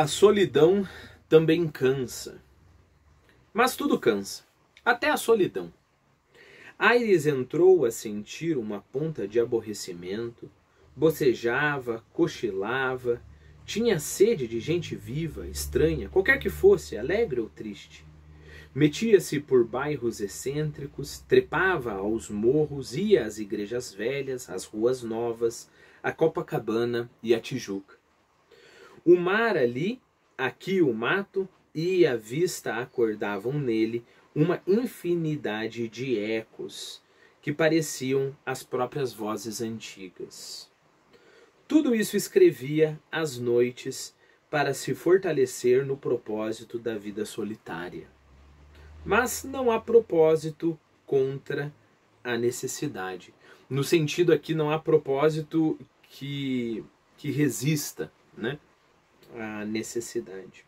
A solidão também cansa. Mas tudo cansa, até a solidão. Aires entrou a sentir uma ponta de aborrecimento, bocejava, cochilava, tinha sede de gente viva, estranha, qualquer que fosse, alegre ou triste. Metia-se por bairros excêntricos, trepava aos morros, ia às igrejas velhas, às ruas novas, a Copacabana e a Tijuca. O mar ali, aqui o mato, e a vista acordavam nele uma infinidade de ecos que pareciam as próprias vozes antigas. Tudo isso escrevia às noites para se fortalecer no propósito da vida solitária. Mas não há propósito contra a necessidade. No sentido aqui, não há propósito que, que resista né, à necessidade.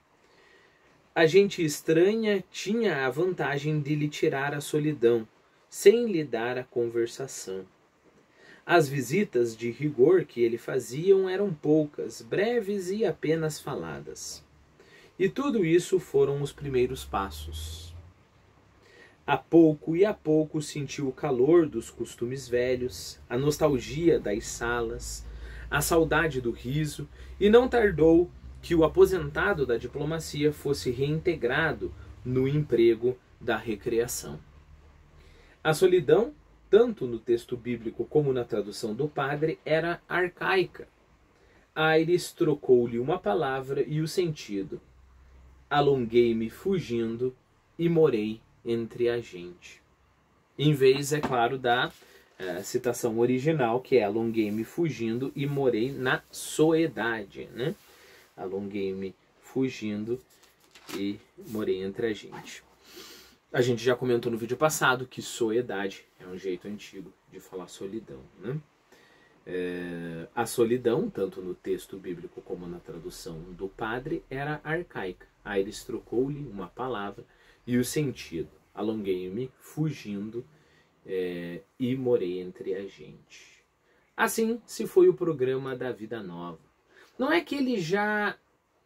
A gente estranha tinha a vantagem de lhe tirar a solidão, sem lhe dar a conversação. As visitas de rigor que ele faziam eram poucas, breves e apenas faladas. E tudo isso foram os primeiros passos. A pouco e a pouco sentiu o calor dos costumes velhos, a nostalgia das salas, a saudade do riso, e não tardou que o aposentado da diplomacia fosse reintegrado no emprego da recreação. A solidão, tanto no texto bíblico como na tradução do padre, era arcaica. Aires trocou-lhe uma palavra e o sentido. Alonguei-me fugindo e morei entre a gente. Em vez, é claro, da uh, citação original, que é alonguei-me fugindo e morei na soedade, né? Alonguei-me fugindo e morei entre a gente. A gente já comentou no vídeo passado que soedade é um jeito antigo de falar solidão. Né? É, a solidão, tanto no texto bíblico como na tradução do padre, era arcaica. Aires trocou-lhe uma palavra e o sentido. Alonguei-me fugindo é, e morei entre a gente. Assim se foi o programa da Vida Nova não é que ele já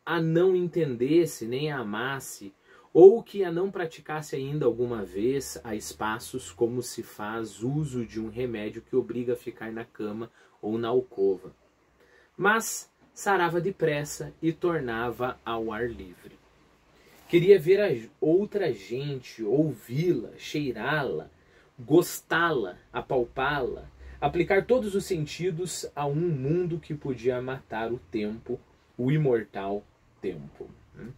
a não entendesse nem a amasse, ou que a não praticasse ainda alguma vez a espaços como se faz uso de um remédio que obriga a ficar na cama ou na alcova. Mas sarava depressa e tornava ao ar livre. Queria ver a outra gente, ouvi-la, cheirá-la, gostá-la, apalpá-la, aplicar todos os sentidos a um mundo que podia matar o tempo, o imortal tempo. Né?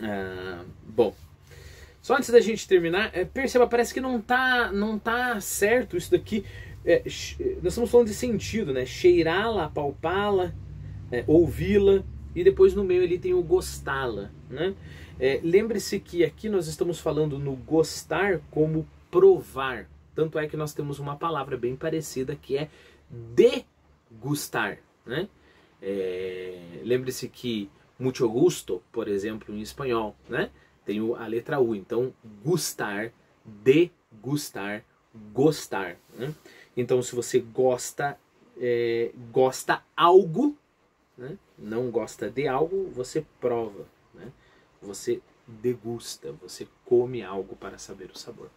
Ah, bom, só antes da gente terminar, é, perceba, parece que não tá, não tá certo isso daqui. É, nós estamos falando de sentido, né? Cheirá-la, apalpá-la, é, ouvi-la, e depois no meio ele tem o gostá-la. Né? É, Lembre-se que aqui nós estamos falando no gostar como provar. Tanto é que nós temos uma palavra bem parecida que é degustar. Né? É, Lembre-se que muito gusto, por exemplo, em espanhol, né? tem a letra U. Então, gustar, degustar, gostar. Né? Então, se você gosta, é, gosta algo, né? não gosta de algo, você prova. Né? Você degusta, você come algo para saber o sabor.